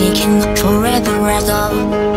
taking forever at all